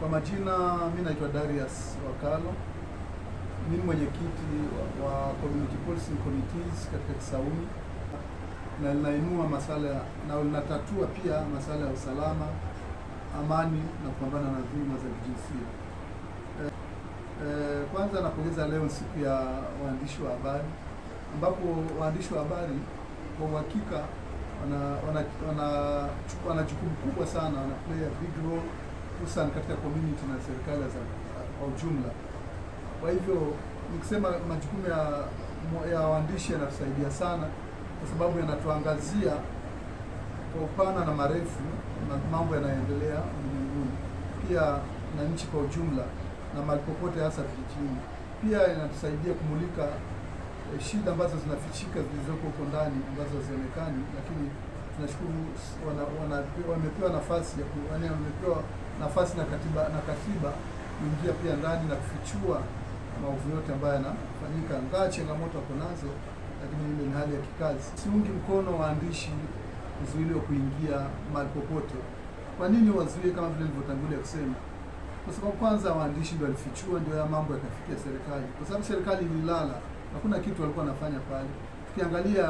Kwa majina mi naitwa Darius Wakalo, mi ni mwenyekiti wa, wa Community Policing Committees katika Kisauni na linainua masala na linatatua pia masala ya usalama, amani na kupambana na dhuluma za kijinsia. Eh, eh, kwanza napongeza leo siku ya waandishi wa habari ambapo waandishi wa habari kwa uhakika wana wana wana wana jukumu kubwa sana, wana play a big role hususan katika community na serikali kwa ujumla. Kwa hivyo nikisema majukumu ya ya waandishi yanatusaidia sana, kwa sababu yanatuangazia kwa upana na marefu na mambo yanayoendelea ulimwenguni, pia na nchi kwa ujumla na mahali popote, hasa vijijini. Pia inatusaidia kumulika eh, shida ambazo zinafichika zilizoko huko ndani ambazo hazionekani, lakini tunashukuru wamepewa nafasi ya wamepewa nafasi na katiba na katiba kuingia pia ndani na kufichua maovu yote ambayo yanafanyika, ngaa changamoto wako nazo, lakini ile ni hali ya kikazi. Siungi mkono waandishi kuzuiliwa kuingia mahali popote. Kwa nini wazuie? Kama vile nilivyotangulia kusema, kwa sababu kwanza waandishi ndio walifichua, ndio ya mambo yakafikia serikali, kwa sababu serikali ililala, hakuna kitu walikuwa wanafanya pale. Tukiangalia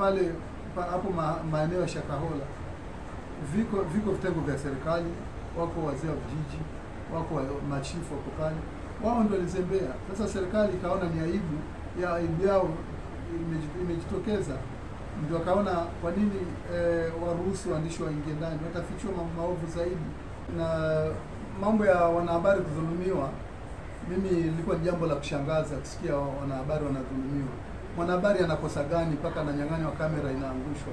pale pa- hapo ma, maeneo ya Shakahola viko viko vitengo vya serikali, wako wazee wa vijiji, wako wa- machifu wako pale, wao ndio walizembea. Sasa serikali ikaona ni aibu ya aibu yao imejitokeza, ndio akaona kwa nini e, waruhusu waandishi waingie ndani, watafichua maovu zaidi. Na mambo ya wanahabari kudhulumiwa, mimi ilikuwa ni jambo la kushangaza kusikia wanahabari wanadhulumiwa. Mwanahabari anakosa gani mpaka ananyang'anywa kamera inaangushwa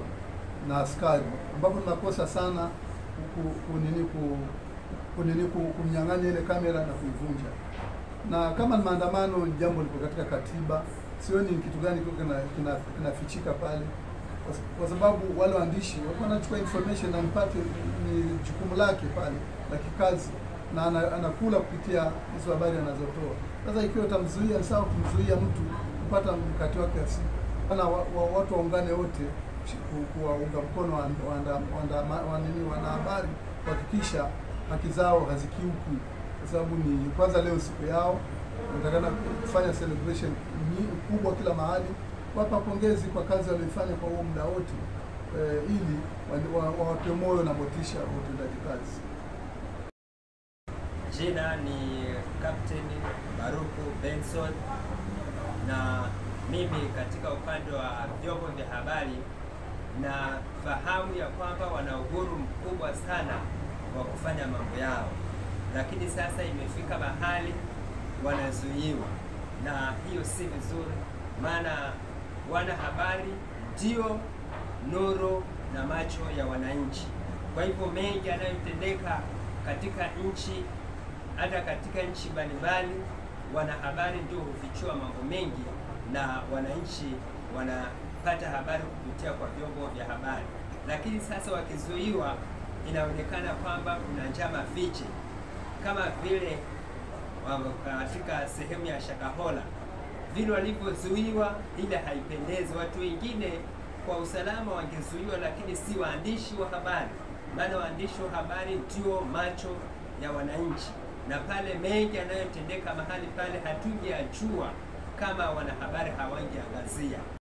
na askari, ambapo tunakosa sana kunini ku- ku- kunini ku- kumnyang'anya ile kamera na kuivunja. Na kama maandamano, jambo liko katika katiba, sioni ni kitu gani kinafichika kina- kina- kinafichika pale, kwa sababu wale waandishi walikuwa wanachukua information na mpate ni jukumu lake pale la kikazi, na anakula kupitia hizo habari anazotoa. Sasa ikiwa utamzuia, sawa kumzuia mtu kupata mkati wake wa siku. Ana wa, wa, watu waungane wote ku- kuwaunga mkono wanini wanahabari kuhakikisha haki zao hazikiukwi, kwa sababu ni kwanza leo siku yao, natakana kufanya celebration kubwa kila mahali, wapa pongezi kwa kazi walioifanya kwa huo muda wote eh, ili wawape wa- wawape moyo na motisha utendaji kazi. Jina ni Captain Baruku Benson, na mimi katika upande wa vyombo vya habari na fahamu ya kwamba wana uhuru mkubwa sana wa kufanya mambo yao, lakini sasa imefika mahali wanazuiwa, na hiyo si vizuri, maana wana habari ndio nuru na macho ya wananchi. Kwa hivyo mengi yanayotendeka katika nchi hata katika nchi mbalimbali, wanahabari ndio hufichua mambo mengi na wananchi wanapata habari kupitia kwa vyombo vya habari. Lakini sasa wakizuiwa, inaonekana kwamba kuna njama fiche, kama vile katika sehemu ya Shakahola vile walivyozuiwa, ila haipendezi. Watu wengine kwa usalama wangezuiwa, lakini si waandishi wa habari, maana waandishi wa habari ndio macho ya wananchi, na pale mengi yanayotendeka mahali pale hatujajua kama wanahabari hawangeangazia.